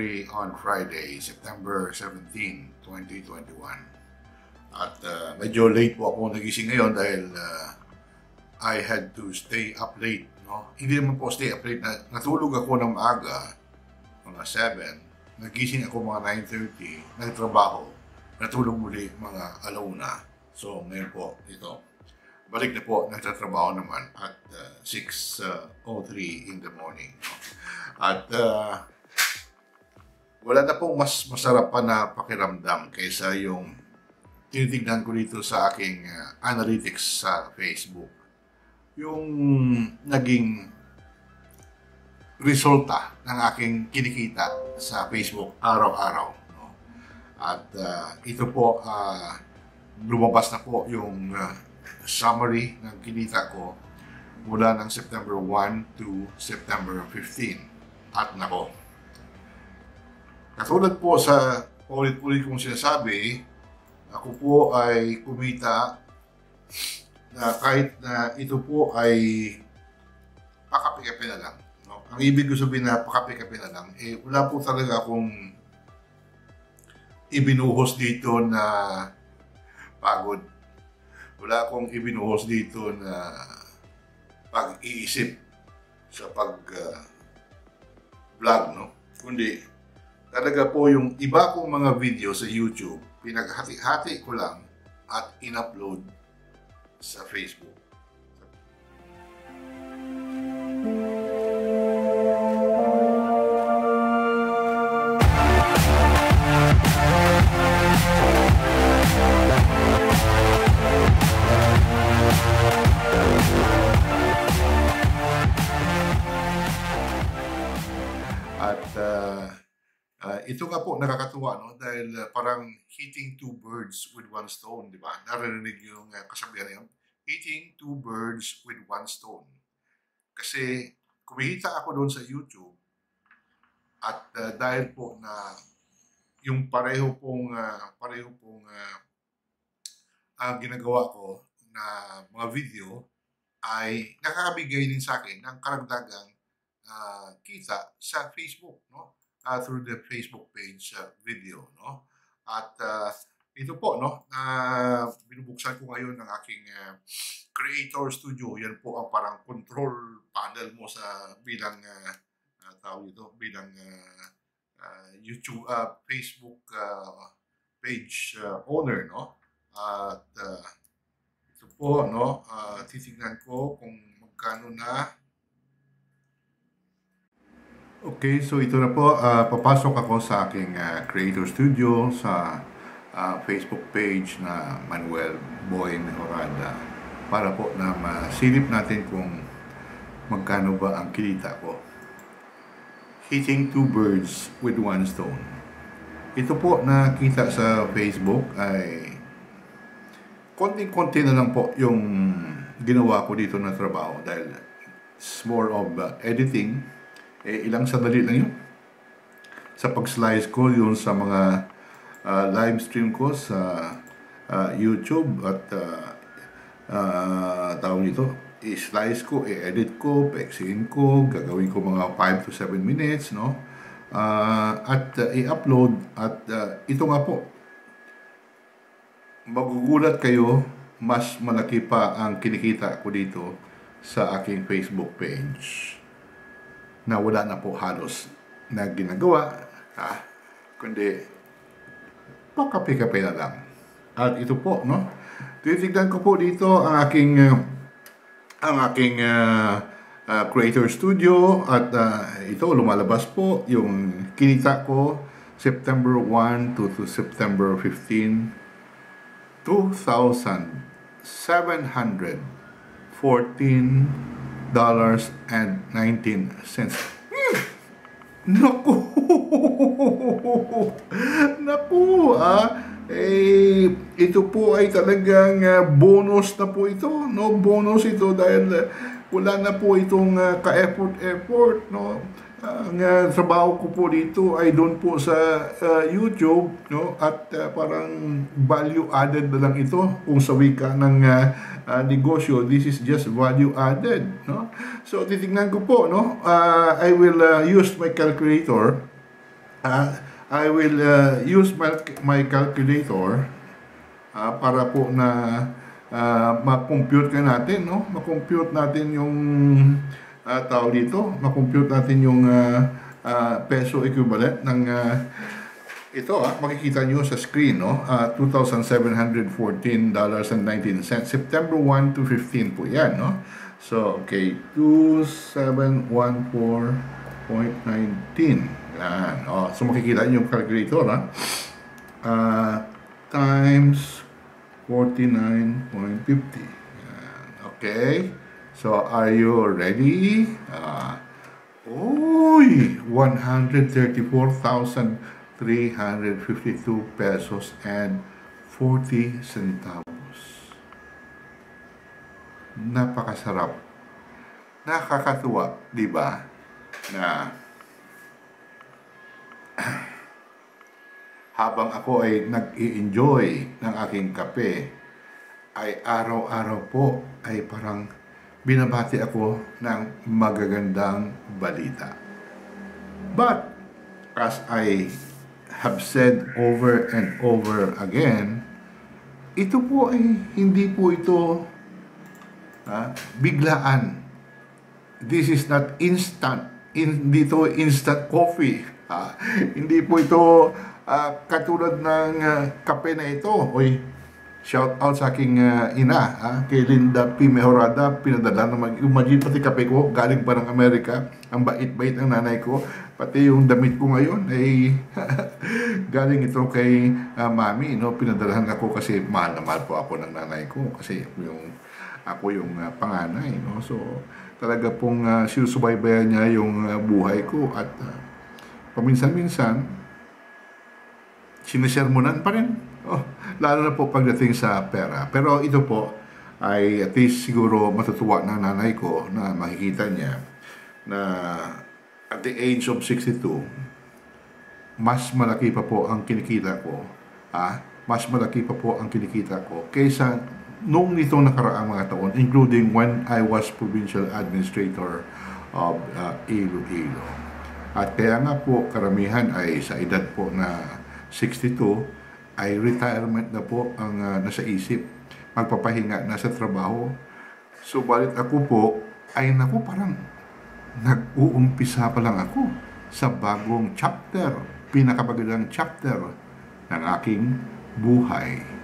6.03 on Friday, September 17, 2021. At uh, medyo late po ako nagising ngayon dahil uh, I had to stay up late. No? Hindi naman po stay up late. Na, natulog ako ng maaga, mga 7. Nagising ako mga 9.30. Nagtrabaho. Natulog muli mga alauna. So ngayon po, ito. Balik na po, nagtatrabaho naman at uh, 6.03 in the morning. At uh, wala na pong mas masarap pa na pakiramdam kaysa yung tinitignan ko dito sa aking uh, analytics sa Facebook. Yung naging resulta ng aking kinikita sa Facebook araw-araw. No? At uh, ito po, uh, lumabas na po yung uh, summary ng kinita ko mula ng September 1 to September 15. At nako, Katulad po sa ulit-ulit kong sinasabi, ako po ay kumita na kahit na ito po ay pakapi-kapi na lang. No? Ang ibig ko sabihin na pakapi-kapi na lang, eh wala po talaga akong ibinuhos dito na pagod. Wala akong ibinuhos dito na pag-iisip sa pag uh, vlog, no? Kundi talaga po yung iba kong mga video sa YouTube, pinaghati-hati ko lang at in-upload sa Facebook. At nakakatuwa no dahil uh, parang hitting two birds with one stone, di ba? Narinig yung uh, kasabihan na yun, hitting two birds with one stone. Kasi kumihita ako doon sa YouTube at uh, dahil po na yung pareho pong uh, pareho pong uh, uh, ginagawa ko na mga video ay nakakabigay din sa akin ng karagdagang uh, kita sa Facebook, no? Uh, through the Facebook page uh, video. No? At uh, ito po, no, uh, binubuksan ko ngayon ng aking uh, Creator Studio. Yan po ang parang control panel mo sa bilang uh, uh, tawag ito, bilang uh, uh, YouTube, uh, Facebook uh, page uh, owner, no? At uh, ito po, no, uh, titignan ko kung magkano na Okay, so ito na po. Uh, papasok ako sa aking uh, Creator Studio sa uh, Facebook page na Manuel Boy Mejorada para po na masilip natin kung magkano ba ang kilita ko. Hitting two birds with one stone. Ito po na kita sa Facebook ay konting-konti na lang po yung ginawa ko dito na trabaho dahil it's more of uh, editing eh, ilang sandali lang yun. Sa pag-slice ko yun sa mga uh, live stream ko sa uh, YouTube at uh, uh, tawag nito, i-slice ko, i-edit ko, pexin ko, gagawin ko mga 5 to 7 minutes, no? Uh, at uh, i-upload at uh, ito nga po, magugulat kayo, mas malaki pa ang kinikita ko dito sa aking Facebook page na wala na po halos na ginagawa, ha? kundi pakapi-kapi na lang. At ito po, no? Titignan ko po dito ang aking uh, ang aking uh, uh, Creator Studio at uh, ito lumalabas po yung kinita ko September 1 to, to September 15 2,714 dollars and 19 cents. Hmm. Naku! Naku, ah! Eh, ito po ay talagang uh, bonus na po ito, no? Bonus ito dahil uh, wala na po itong uh, ka-effort-effort, no? Ang uh, trabaho ko po dito ay doon po sa uh, YouTube no? At uh, parang value added na lang ito kung sa wika ng uh, uh, negosyo. This is just value added no? So titingnan ko po no? Uh, I will uh, use my calculator. Uh, I will uh, use my, my calculator uh, para po na uh, ma-compute natin, no? Ma-compute natin yung uh, tao dito, ma-compute natin yung uh, uh, peso equivalent ng uh, ito ah, makikita nyo sa screen, no? Uh, $2,714.19. September 1 to 15 po yan, no? So, okay, 2714.19. Yan. Oh, so, makikita nyo yung calculator, ha? Uh, times 49.50. Okay? So, are you ready? Uh, Uy! 134,000 352 pesos and 40 centavos. Napakasarap. Nakakatuwa, di ba? Na habang ako ay nag-i-enjoy ng aking kape, ay araw-araw po ay parang binabati ako ng magagandang balita. But, as I have said over and over again, ito po ay hindi po ito ha, biglaan. This is not instant. Hindi ito instant coffee. Ha? Hindi po ito uh, katulad ng uh, kape na ito. Oy, shout out sa aking uh, ina, ha? kay Linda P. Mejorada, pinadala naman, imagine pati kape ko, galing pa ng Amerika, ang bait-bait ng nanay ko, Pati yung damit ko ngayon ay galing ito kay uh, mami, no? Pinadalahan ako kasi mahal na mahal po ako ng nanay ko kasi yung ako yung uh, panganay, no? So talaga pong uh, sinusubaybayan niya yung uh, buhay ko at uh, paminsan-minsan sinisermonan pa rin. Oh, lalo na po pagdating sa pera. Pero ito po ay at least siguro matutuwa ng nanay ko na makikita niya na at the age of 62, mas malaki pa po ang kinikita ko, ah, mas malaki pa po ang kinikita ko kaysa noong nitong nakaraang mga taon, including when I was provincial administrator of uh, Iloilo. At kaya nga po, karamihan ay sa edad po na 62, ay retirement na po ang uh, nasa isip. Magpapahinga na sa trabaho. Subalit ako po, ay naku parang nag-uumpisa pa lang ako sa bagong chapter, pinakamagandang chapter ng aking buhay.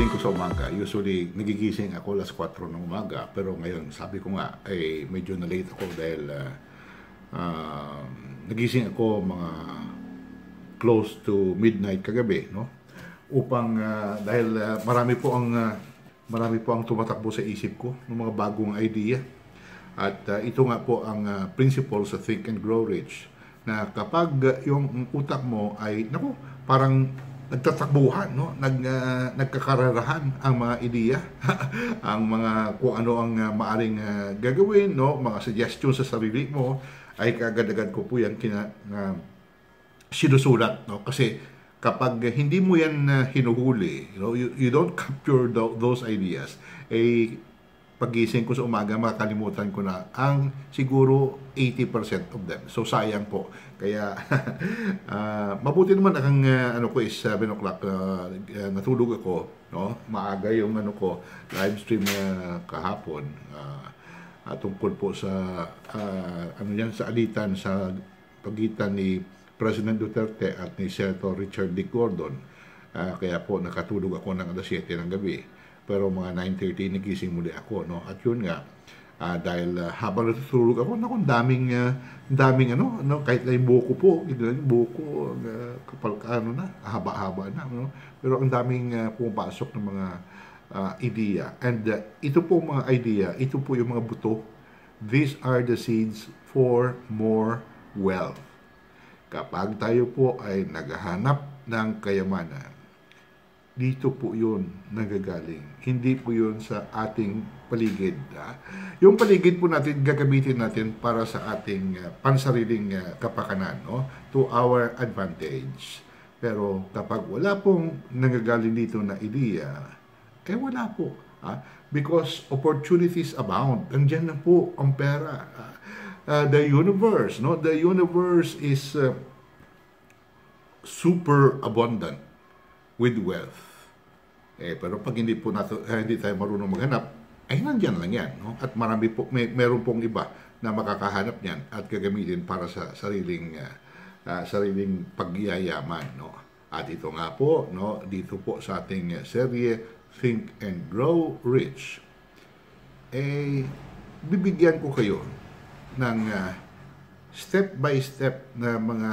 5 sa umaga. Usually, nagigising ako alas 4 ng umaga. Pero ngayon, sabi ko nga, eh, medyo na late ako dahil uh, uh, nagising ako mga close to midnight kagabi, no? Upang, uh, dahil uh, marami po ang uh, marami po ang tumatakbo sa isip ko ng mga bagong idea. At uh, ito nga po ang uh, principle sa Think and Grow Rich na kapag yung utak mo ay, naku, parang nagtatakbuhan no? Nag uh, nagkakararahan ang mga ideya ang mga kung ano ang uh, maaring uh, gagawin no? Mga suggestions sa sarili mo ay kagad-agad ko po yan kina uh, sinusulat no? Kasi kapag hindi mo yan uh, hinuhuli, you know, you, you don't capture the, those ideas, eh, pagising ko sa umaga, makakalimutan ko na ang siguro 80% of them. So, sayang po. Kaya, uh, mabuti naman ang uh, ano ko is 7 o'clock uh, natulog ako, no? Maaga yung ano ko, live stream uh, kahapon. Uh, uh, tungkol po sa uh, ano yan sa alitan sa pagitan ni President Duterte at ni Senator Richard D. Gordon. Uh, kaya po nakatulog ako ng alas 7 ng gabi. Pero mga 9.30 nagising muli ako. No? At yun nga, uh, dahil uh, habang natutulog ako, naku, daming, uh, daming ano, no? kahit na yung buko po, yung buko, uh, kapal, ano na, haba-haba na. No? Pero ang daming uh, pumapasok ng mga uh, idea. And uh, ito po mga idea, ito po yung mga buto. These are the seeds for more wealth. Kapag tayo po ay naghahanap ng kayamanan, dito po yun nagagaling. Hindi po yun sa ating paligid. Ha? Yung paligid po natin, gagamitin natin para sa ating uh, pansariling uh, kapakanan, no? to our advantage. Pero kapag wala pong nagagaling dito na ideya, eh wala po. Ah, because opportunities abound. Andiyan na po ang pera. Ah, uh, the universe, no? The universe is uh, super abundant with wealth. Eh, pero pag hindi po nato, eh, hindi tayo marunong maghanap, ay nandiyan lang yan. No? At marami po, may, meron pong iba na makakahanap niyan at gagamitin para sa sariling uh, uh, sariling pagyayaman. No? At ito nga po, no, dito po sa ating serye, Think and Grow Rich, eh, bibigyan ko kayo ng uh, step by step na mga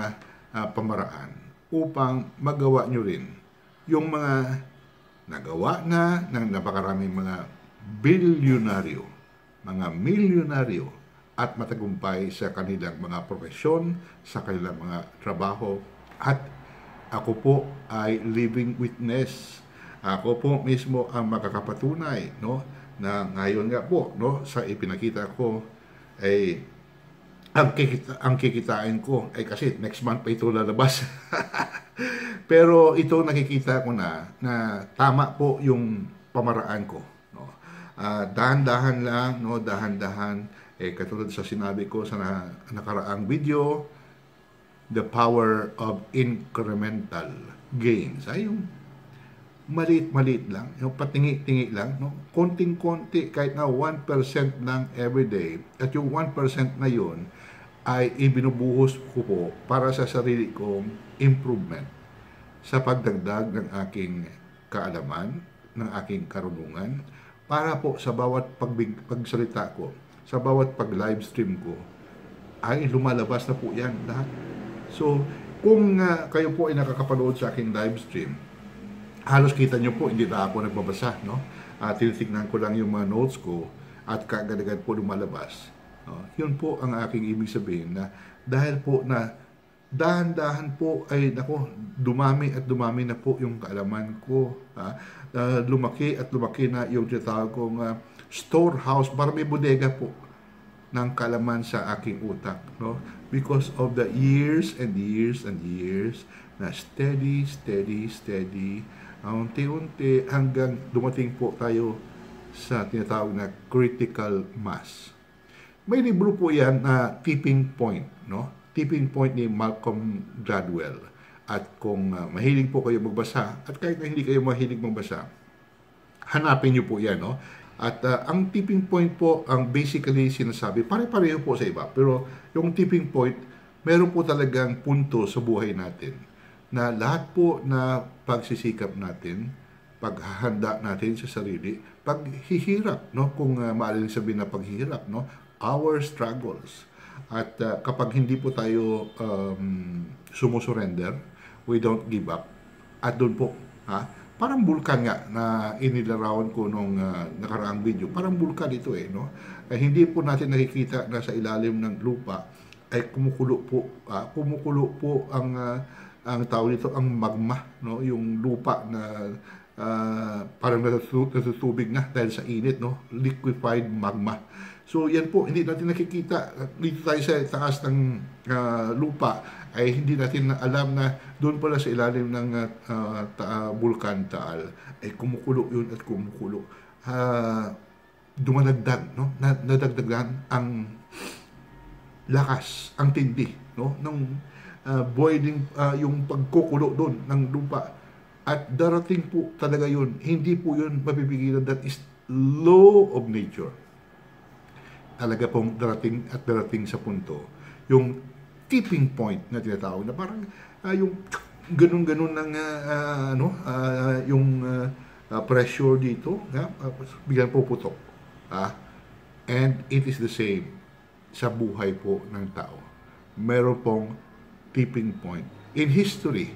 uh, pamaraan upang magawa nyo rin yung mga nagawa na ng napakaraming mga bilyonaryo, mga milyonaryo at matagumpay sa kanilang mga profesyon, sa kanilang mga trabaho at ako po ay living witness. Ako po mismo ang makakapatunay no na ngayon nga po no sa ipinakita ko ay ang, kikita, ang kikitain ko ay kasi next month pa ito lalabas. Pero ito nakikita ko na na tama po yung pamaraan ko. No? Uh, dahan-dahan lang, no? dahan-dahan. Eh, katulad sa sinabi ko sa na, nakaraang video, the power of incremental gains. Ay, yung maliit-maliit lang, yung patingi-tingi lang, no? konting-konti, kahit na 1% lang every day, at yung 1% na yun ay ibinubuhos ko po para sa sarili kong improvement sa pagdagdag ng aking kaalaman, ng aking karunungan, para po sa bawat pagbig, pagsalita ko, sa bawat pag-live stream ko, ay lumalabas na po yan lahat. So, kung uh, kayo po ay nakakapanood sa aking live stream, halos kita nyo po, hindi na ako nagbabasa, no? Uh, tinitignan ko lang yung mga notes ko at kagad po lumalabas. No? Yun po ang aking ibig sabihin na dahil po na dahan-dahan po ay nako dumami at dumami na po yung kaalaman ko ha? Uh, lumaki at lumaki na yung tinatawag kong uh, storehouse para may bodega po ng kalaman sa aking utak no because of the years and years and years na steady steady steady unti-unti hanggang dumating po tayo sa tinatawag na critical mass. May libro po yan na tipping point, no? Tipping point ni Malcolm Gladwell. At kung uh, mahilig po kayo magbasa, at kahit na hindi kayo mahilig magbasa, hanapin niyo po yan, no? At uh, ang tipping point po, ang basically sinasabi, pare-pareho po sa iba. Pero yung tipping point, meron po talagang punto sa buhay natin na lahat po na pagsisikap natin, paghahanda natin sa sarili, paghihirap, no? Kung uh, maaaring sabihin na paghihirap, no? Our struggles. At uh, kapag hindi po tayo um, sumusurrender, we don't give up. At doon po, ha? Parang bulkan nga na inilarawan ko nung uh, nakaraang video. Parang bulkan ito eh, no? Eh, hindi po natin nakikita na sa ilalim ng lupa ay kumukulo po, uh, kumukulo po ang uh, ang tawag nito ang magma, no? Yung lupa na uh, parang natutubig na dahil sa init, no? Liquefied magma. So yan po, hindi natin nakikita dito tayo sa taas ng uh, lupa ay hindi natin na alam na doon pala sa ilalim ng uh, ta- bulkan Taal ay kumukulo yun at kumukulo. Uh, dumadagdag, no? Nadagdagan ang lakas, ang tindi, no? Nung uh, boiling uh, yung pagkukulo doon ng lupa. At darating po talaga yun. Hindi po yun mapipigilan. That is law of nature. Talaga pong darating at darating sa punto. Yung tipping point na tinatawag na parang uh, yung ganun-ganun ng uh, ano uh, yung uh, uh, pressure dito yeah, uh, biglang puputok ah and it is the same sa buhay po ng tao meron pong tipping point. In history,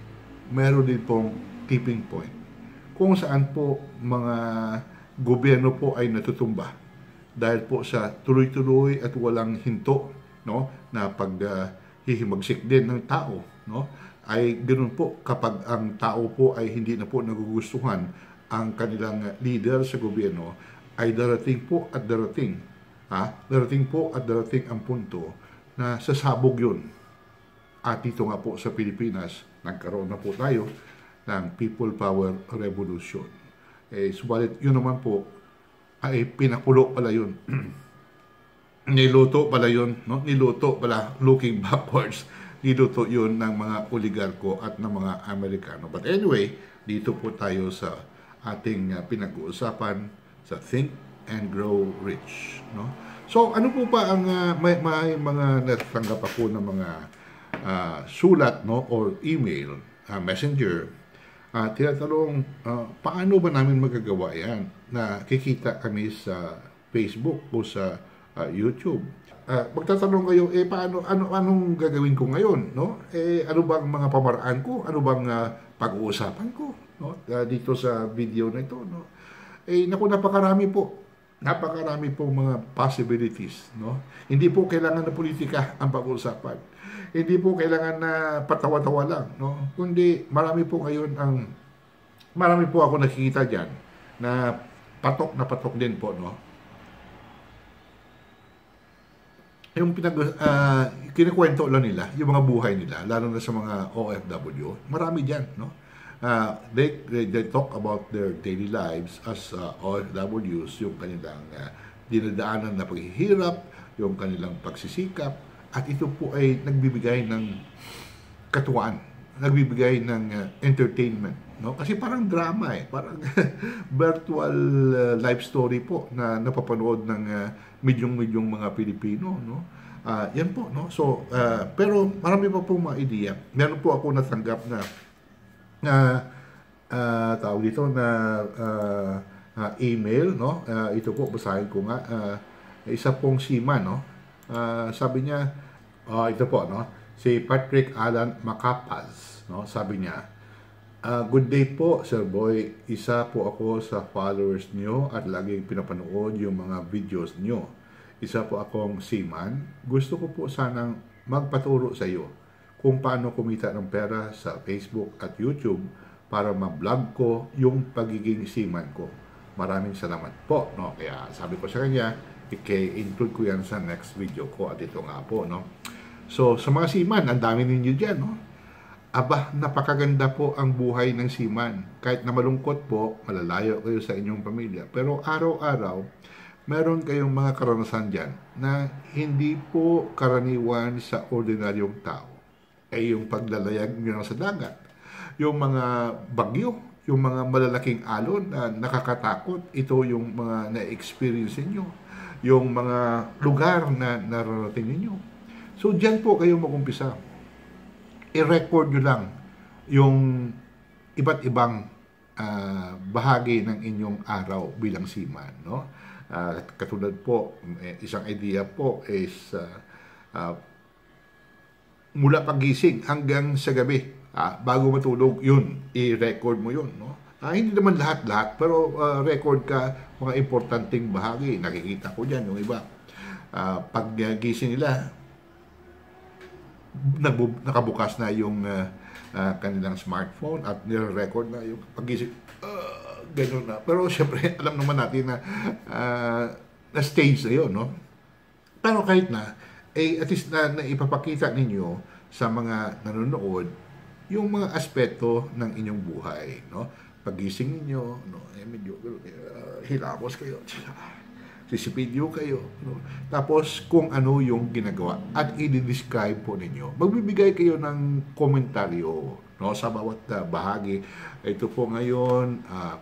meron din pong tipping point. Kung saan po mga gobyerno po ay natutumba dahil po sa tuloy-tuloy at walang hinto no na pag uh, din ng tao no ay ganoon po kapag ang tao po ay hindi na po nagugustuhan ang kanilang leader sa gobyerno ay darating po at darating ha darating po at darating ang punto na sasabog yun at dito nga po sa Pilipinas, nagkaroon na po tayo ng People Power Revolution. Eh, subalit yun naman po ay pinakulo pala yun. niluto pala yun, no? niluto pala looking backwards niluto yun ng mga oligarko at ng mga Amerikano. But anyway, dito po tayo sa ating uh, pinag-uusapan sa Think and Grow Rich. No? So ano po ba ang uh, may, may mga natanggap ako ng mga uh, sulat no or email, uh, messenger, uh, tinatanong uh, paano ba namin magagawa yan na kikita kami sa Facebook o sa uh, YouTube uh, magtatanong kayo, eh paano, ano, anong gagawin ko ngayon, no? Eh, ano bang mga pamaraan ko? Ano bang uh, pag-uusapan ko, no? Uh, dito sa video na ito, no? Eh, naku, napakarami po. Napakarami po mga possibilities, no? Hindi po kailangan na politika ang pag-uusapan. Hindi po kailangan na patawa-tawa lang, no? Kundi marami po ngayon ang marami po ako nakikita diyan na patok na patok din po, no? yung pinag uh, kinikwento lang nila, yung mga buhay nila, lalo na sa mga OFW, marami diyan, no? Uh, they, they, they talk about their daily lives as uh, OFWs, yung kanilang uh, dinadaanan na paghihirap, yung kanilang pagsisikap, at ito po ay nagbibigay ng katuwaan, nagbibigay ng uh, entertainment, no? Kasi parang drama eh, parang virtual uh, life story po na napapanood ng uh, milyong-milyong mga Pilipino, no? Uh, yan po, no? So, uh, pero marami pa po mga ideya. Meron po ako natanggap na na uh, tawag dito na uh, uh, email, no? Uh, ito po, basahin ko nga. Uh, isa pong sima, no? Uh, sabi niya, uh, ito po, no? Si Patrick Alan Macapaz, no? Sabi niya, Uh, good day po, Sir Boy. Isa po ako sa followers niyo at laging pinapanood yung mga videos niyo. Isa po akong seaman. Gusto ko po sanang magpaturo sa iyo kung paano kumita ng pera sa Facebook at YouTube para ma-vlog ko yung pagiging seaman ko. Maraming salamat po. No? Kaya sabi ko sa kanya, i-include ko yan sa next video ko at ito nga po. No? So, sa mga seaman, ang dami ninyo dyan. No? Aba, napakaganda po ang buhay ng siman. Kahit na malungkot po, malalayo kayo sa inyong pamilya. Pero araw-araw, meron kayong mga karanasan dyan na hindi po karaniwan sa ordinaryong tao. Ay yung paglalayag nyo sa dagat, yung mga bagyo, yung mga malalaking alon na nakakatakot, ito yung mga na-experience niyo yung mga lugar na nararating ninyo. So, dyan po kayo magumpisa i-record nyo lang yung iba't ibang uh, bahagi ng inyong araw bilang seaman. No? Uh, katulad po, eh, isang idea po is uh, uh, mula pagising hanggang sa gabi, uh, bago matulog, yun, i-record mo yun. No? Uh, hindi naman lahat-lahat, pero uh, record ka mga importanteng bahagi. Nakikita ko dyan, yung iba. Uh, pag gising nila, nakabukas na yung uh, uh, kanilang smartphone at nire-record na yung pagising. Uh, ganun na. Pero syempre, alam naman natin na uh, na stage na yun, no? Pero kahit na, eh, at least na, na ipapakita ninyo sa mga nanonood yung mga aspeto ng inyong buhay, no? Pagising ninyo, no? Eh, medyo uh, hilamos kayo sisipidyo kayo. No? Tapos kung ano yung ginagawa at i-describe po ninyo. Magbibigay kayo ng komentaryo no, sa bawat uh, bahagi. Ito po ngayon, uh,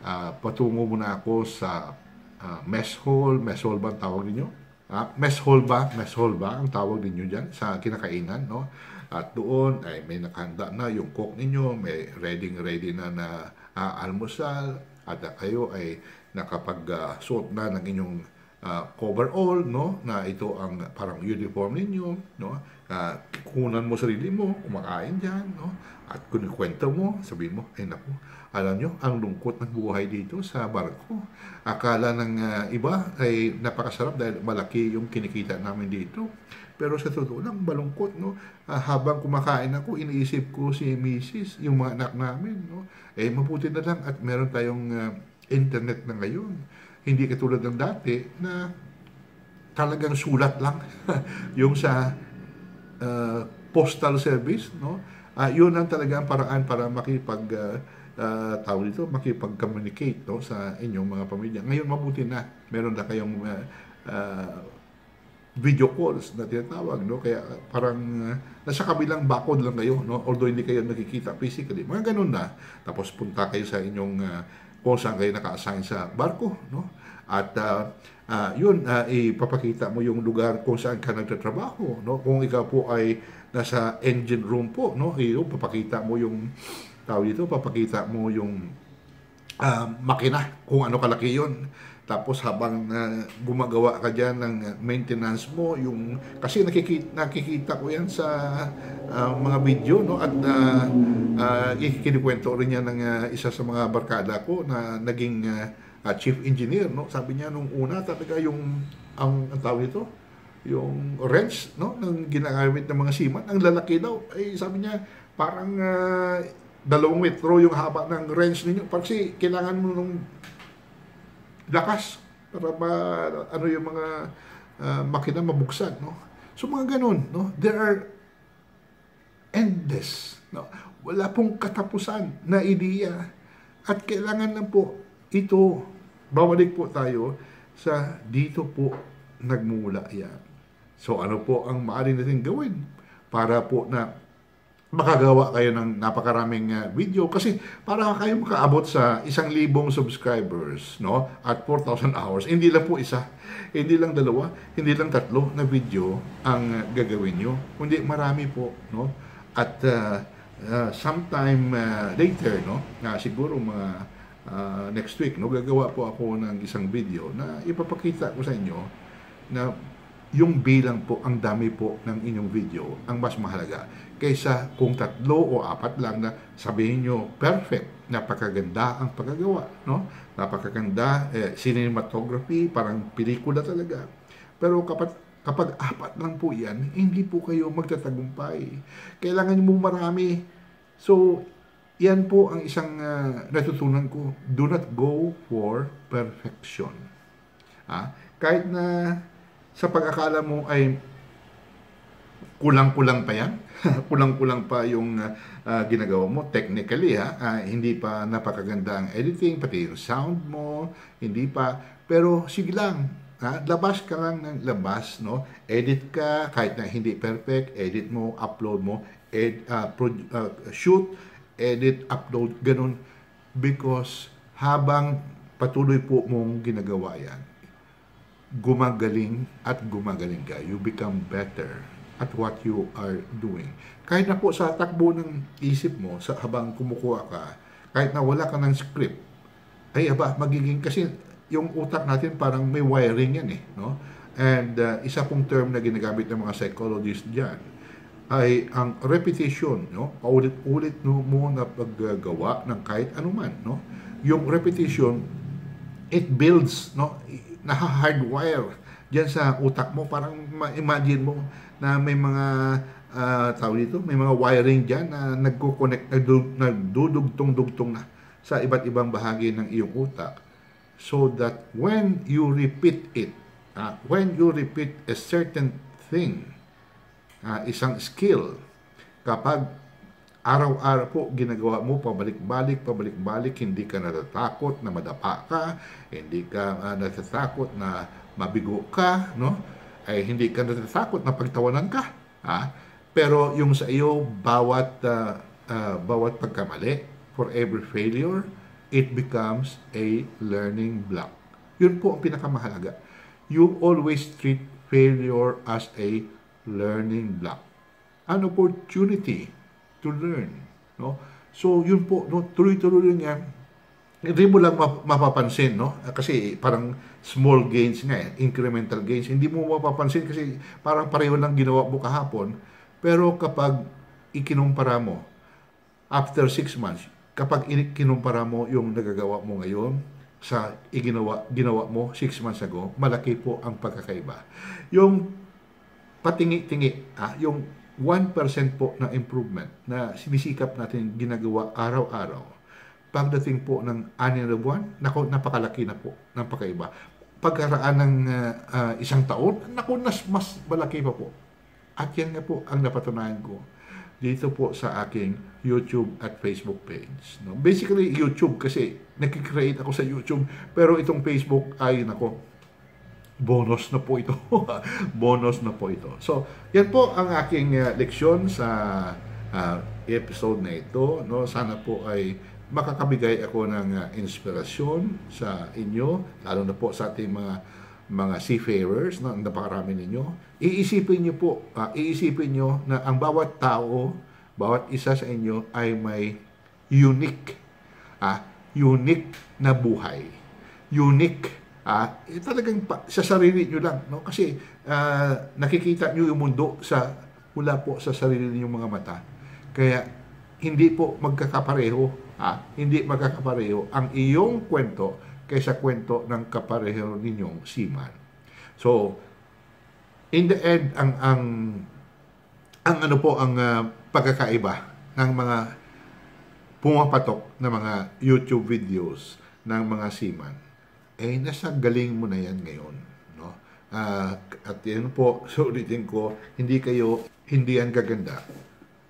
uh, patungo muna ako sa uh, mess hall. Mess hall ba ang tawag ninyo? Uh, mess hall ba? Mess hall ba ang tawag ninyo dyan sa kinakainan? No? At doon ay may nakahanda na yung cook ninyo, may ready-ready na na uh, almusal, at uh, kayo ay nakapag-suot uh, na ng inyong uh, coverall, no? Na ito ang parang uniform ninyo, no? Uh, kunan mo sarili mo, kumakain diyan, no? At kunikwento mo, sabi mo, ay naku, alam nyo, ang lungkot ng buhay dito sa barko. Akala ng uh, iba ay napakasarap dahil malaki yung kinikita namin dito. Pero sa totoo lang, malungkot, no? Uh, habang kumakain ako, iniisip ko si Mrs., yung mga anak namin, no? Eh, mabuti na lang at meron tayong uh, internet na ngayon. Hindi katulad ng dati na talagang sulat lang yung sa uh, postal service, no? Uh, yun ang talaga ang paraan para makipag uh, uh, tawag dito, makipag-communicate no, sa inyong mga pamilya. Ngayon, mabuti na. Meron na kayong uh, uh, video calls na tinatawag, no? Kaya parang uh, nasa kabilang bakod lang kayo, no? Although hindi kayo nakikita physically. Mga ganun na. Tapos punta kayo sa inyong uh, kung saan kayo naka-assign sa barko, no? At uh, uh, yun, uh, ipapakita mo yung lugar kung saan ka nagtatrabaho, no? Kung ikaw po ay nasa engine room po, no? Iyo, papakita mo yung tawag dito, papakita mo yung uh, makina, kung ano kalaki yun tapos habang uh, gumagawa ka dyan ng maintenance mo, yung kasi nakikita, nakikita ko yan sa uh, mga video no at uh, uh, ikinikwento rin yan ng uh, isa sa mga barkada ko na naging uh, uh, chief engineer no. Sabi niya nung una talaga yung ang, ang tawag ito, yung wrench no ng ginagamit ng mga seaman, ang lalaki daw. Ay sabi niya parang uh, dalawang metro yung haba ng wrench ninyo. Kasi kailangan mo nung lakas para ma, ano yung mga uh, makina mabuksan, no? So mga ganun, no? There are endless, no? Wala pong katapusan na ideya at kailangan lang po ito, babalik po tayo sa dito po nagmula yan. So ano po ang maaari natin gawin para po na makagawa kayo ng napakaraming uh, video? Kasi para kayo makaabot sa isang libong subscribers no? At 4,000 hours hindi lang po isa hindi lang dalawa hindi lang tatlo na video ang uh, gagawin nyo. Kundi marami po no? At uh, uh, sometime uh, later no? Na siguro mga uh, next week no gagawa po ako ng isang video na ipapakita ko sa inyo na yung bilang po, ang dami po ng inyong video ang mas mahalaga kaysa kung tatlo o apat lang na sabihin nyo perfect, napakaganda ang pagkagawa, no? Napakaganda, eh, cinematography, parang pelikula talaga. Pero kapag kapag apat lang po yan, hindi po kayo magtatagumpay. Kailangan mo marami. So, yan po ang isang uh, natutunan ko. Do not go for perfection. Ah, kahit na sa pag-akala mo ay kulang-kulang pa yan. kulang-kulang pa yung uh, ginagawa mo technically ha. Uh, hindi pa napakaganda ang editing, pati yung sound mo, hindi pa. Pero sige lang, ha? labas ka lang ng labas, no? Edit ka, kahit na hindi perfect, edit mo, upload mo, ed, uh, uh, shoot, edit, upload, ganun. Because habang patuloy po mong ginagawa yan, gumagaling at gumagaling ka. You become better at what you are doing. Kahit na po sa takbo ng isip mo, sa habang kumukuha ka, kahit na wala ka ng script, ay aba, magiging, kasi yung utak natin parang may wiring yan eh, no? And uh, isa pong term na ginagamit ng mga psychologists diyan ay ang repetition, no? Paulit-ulit no, mo na paggagawa ng kahit anuman, no? Yung repetition, it builds, no? naha-hardwire diyan sa utak mo. Parang ma-imagine mo na may mga uh, tawag dito, may mga wiring diyan na nagko-connect, nagdudugtong-dugtong na sa iba't ibang bahagi ng iyong utak. So that when you repeat it, uh, when you repeat a certain thing, uh, isang skill, kapag araw-araw po ginagawa mo pabalik-balik, pabalik-balik, hindi ka natatakot na madapa ka, hindi ka uh, natatakot na mabigo ka, no? Ay hindi ka natatakot na pagtawanan ka, ha? Pero yung sa iyo bawat uh, uh, bawat pagkamali, for every failure, it becomes a learning block. Yun po ang pinakamahalaga. You always treat failure as a learning block. An opportunity to learn. No? So, yun po, no, tuloy-tuloy rin yan. Hindi mo lang mapapansin, no? Kasi parang small gains nga, eh, incremental gains. Hindi mo mapapansin kasi parang pareho lang ginawa mo kahapon. Pero kapag ikinumpara mo, after six months, kapag ikinumpara mo yung nagagawa mo ngayon sa iginawa, ginawa mo six months ago, malaki po ang pagkakaiba. Yung patingi-tingi, ah, yung 1% po na improvement na sinisikap natin ginagawa araw-araw. Pagdating po ng anin na buwan, nako, napakalaki na po ng pakaiba. Pagkaraan ng uh, uh, isang taon, nako, nas, mas malaki pa po. At yan nga po ang napatunayan ko. dito po sa aking YouTube at Facebook page. No? Basically, YouTube kasi nag-create ako sa YouTube. Pero itong Facebook ay, nako, bonus na po ito. bonus na po ito. So, yan po ang aking uh, leksyon sa uh, episode na ito. No? Sana po ay makakabigay ako ng uh, inspirasyon sa inyo, lalo na po sa ating mga mga seafarers, no, ang napakarami ninyo. Iisipin niyo po, uh, iisipin niyo na ang bawat tao, bawat isa sa inyo ay may unique, ah, unique na buhay. Unique ah, eh, talagang pa, sa sarili niyo lang, no? Kasi uh, nakikita niyo yung mundo sa mula po sa sarili niyo mga mata. Kaya hindi po magkakapareho, ah, hindi magkakapareho ang iyong kwento kaysa kwento ng kapareho ninyong seaman. So, in the end, ang ang ang ano po ang uh, pagkakaiba ng mga pumapatok na mga YouTube videos ng mga seaman, eh nasa galing mo na yan ngayon. No? Uh, at yan po, so ulitin ko, hindi kayo, hindi yan gaganda.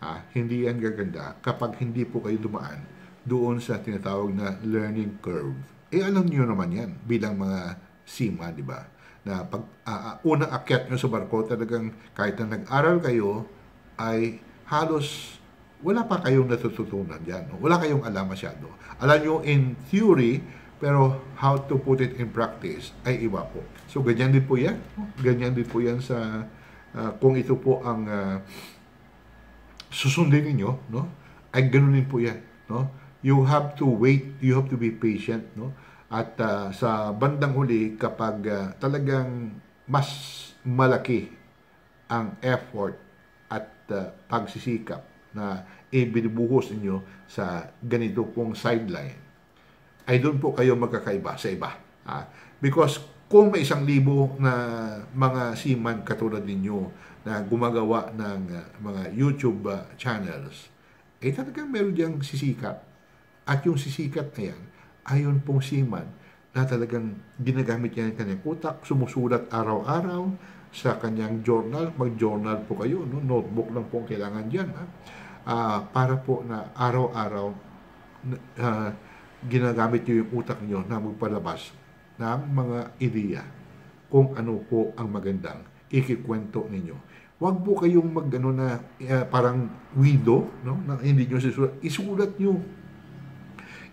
Ah, hindi yan gaganda kapag hindi po kayo dumaan doon sa tinatawag na learning curve eh alam niyo naman yan bilang mga sima, di ba? Na pag uh, unang akyat nyo sa barko, talagang kahit na nag-aral kayo, ay halos wala pa kayong natututunan dyan. No? Wala kayong alam masyado. Alam nyo in theory, pero how to put it in practice ay iba po. So, ganyan din po yan. Ganyan din po yan sa, uh, kung ito po ang uh, susundin ninyo, no? ay ganun din po yan. No? you have to wait, you have to be patient, no? At uh, sa bandang huli, kapag uh, talagang mas malaki ang effort at uh, pagsisikap na ibinubuhos ninyo sa ganito pong sideline, ay doon po kayo magkakaiba sa iba. Ha? Because kung may isang libo na mga seaman katulad ninyo na gumagawa ng uh, mga YouTube uh, channels, eh talagang meron diyang sisikap at yung sisikat na yan, ayon pong siman na talagang ginagamit niya ng kanyang utak, sumusulat araw-araw sa kanyang journal. Mag-journal po kayo, no? notebook lang po ang kailangan dyan. Ha? Uh, para po na araw-araw uh, ginagamit niyo yung utak niyo na magpalabas ng mga ideya kung ano po ang magandang ikikwento ninyo. Huwag po kayong mag ano na uh, parang widow, no? Na hindi niyo sisulat. Isulat niyo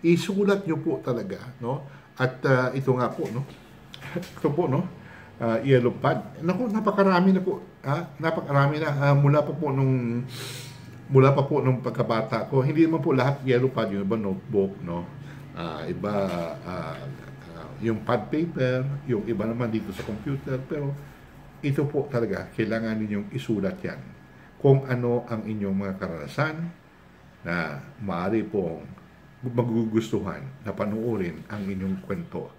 isulat nyo po talaga, no? At uh, ito nga po, no? ito po, no? Uh, yellow pad. Naku, napakarami na po. Ha? Napakarami na. Uh, mula pa po nung mula pa po nung pagkabata ko. Hindi naman po lahat yellow pad. Yung iba notebook, no? Uh, iba uh, uh, yung pad paper, yung iba naman dito sa computer. Pero ito po talaga, kailangan ninyong isulat yan. Kung ano ang inyong mga karanasan na maaari pong magugustuhan na panuorin ang inyong kwento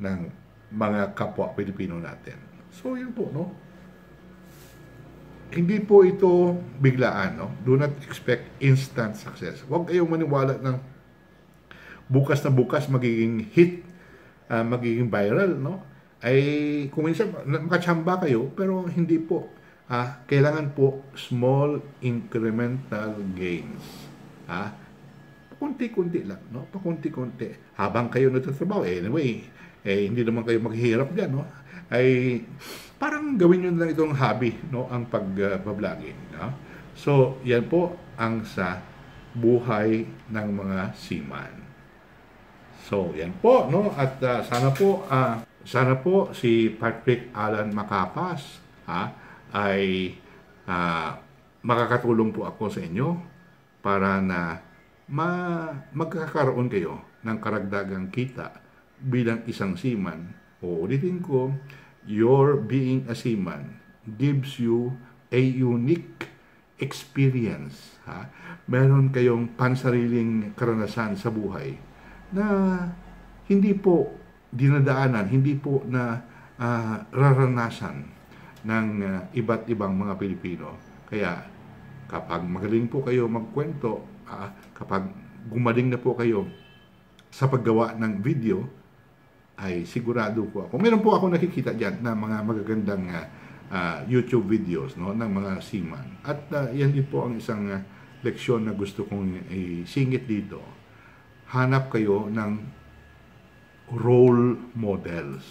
ng mga kapwa Pilipino natin. So, yun po, no? Hindi po ito biglaan, no? Do not expect instant success. Huwag kayong maniwala ng bukas na bukas magiging hit, uh, magiging viral, no? Ay, kung minsan, makachamba kayo, pero hindi po. Ah, kailangan po small incremental gains. Ah, kunti-kunti lang, no? Pakunti-kunti. Habang kayo nagtatrabaho, anyway, eh, hindi naman kayo maghihirap diyan, no? Ay, parang gawin nyo lang itong hobby, no? Ang pag-vlogging, no? So, yan po ang sa buhay ng mga seaman. So, yan po, no? At uh, sana po, uh, sana po si Patrick Alan Makapas, ha, ay uh, makakatulong po ako sa inyo para na ma magkakaroon kayo ng karagdagang kita bilang isang seaman. O ulitin ko, your being a seaman gives you a unique experience. Ha? Meron kayong pansariling karanasan sa buhay na hindi po dinadaanan, hindi po na uh, raranasan ng uh, iba't ibang mga Pilipino. Kaya kapag magaling po kayo magkwento, uh, kapag gumaling na po kayo sa paggawa ng video, ay sigurado po ako. Meron po ako nakikita diyan na mga magagandang uh, uh, YouTube videos no ng mga seaman. At uh, yan din po ang isang uh, leksyon na gusto kong isingit dito, hanap kayo ng role models.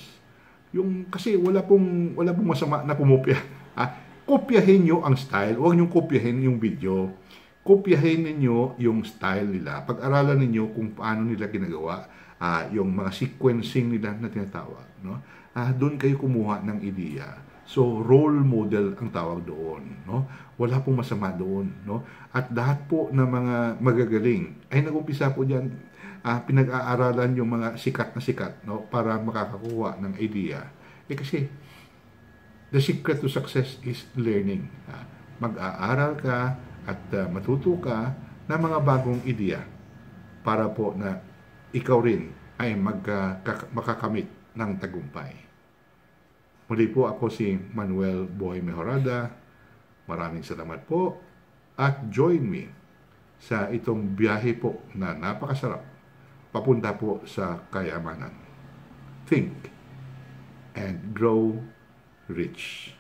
Yung kasi wala pong wala pong masama na pumupya. Ah, kopyahin niyo ang style, huwag niyo kopyahin yung video. Kopyahin ninyo yung style nila. Pag-aralan ninyo kung paano nila ginagawa, ah, yung mga sequencing nila na tinatawag, no? Ah, doon kayo kumuha ng ideya. So role model ang tawag doon, no? Wala pong masama doon, no? At lahat po ng mga magagaling ay nagumpisa po diyan uh, pinag-aaralan yung mga sikat na sikat, no, para makakakuha ng idea. Eh kasi the secret to success is learning. Uh, mag-aaral ka at uh, matuto ka ng mga bagong ideya para po na ikaw rin ay magka, makakamit ng tagumpay. Muli po ako si Manuel Boy Mejorada. Maraming salamat po at join me sa itong biyahe po na napakasarap papunta po sa kayamanan. Think and grow rich.